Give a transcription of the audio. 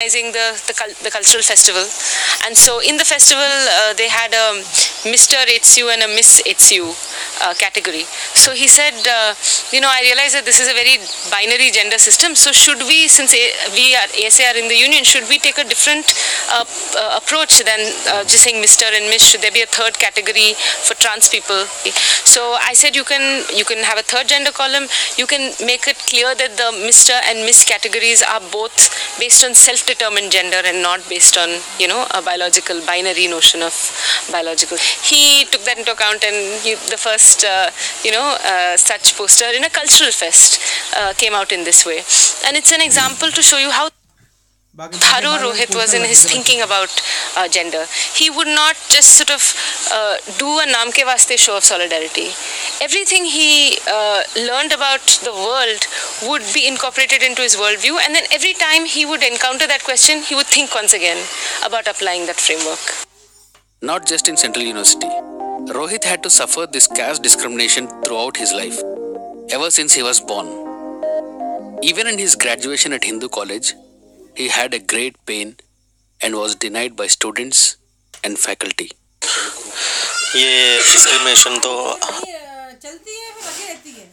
organizing the the, the cultural festival. And so in the festival uh, they had a mr HCU and a miss HCU uh, category. So he said uh, you know i realize that this is a very binary gender system. So should we since a- we are ASA in the union should we take a different uh, uh, approach than uh, just saying mr and miss? Should there be a third category for trans people? So i said you can you can have a third gender column. You can make it clear that the mr and miss categories are both based on self-determined gender and not based on you know a biological binary notion of biological. He took that into account and he, the first uh, you know uh, such poster in a cultural fest uh, came out in this way and it's an example to show you how Tharo Rohit was in his thinking about uh, gender. He would not just sort of uh, do a naam ke vaste show of solidarity. Everything he uh, learned about the world would be incorporated into his worldview, and then every time he would encounter that question, he would think once again about applying that framework. Not just in Central University. Rohit had to suffer this caste discrimination throughout his life, ever since he was born. Even in his graduation at Hindu College, he had a great pain and was denied by students and faculty. ये discrimination तो ये, अ, चलती है फिर लगी रहती है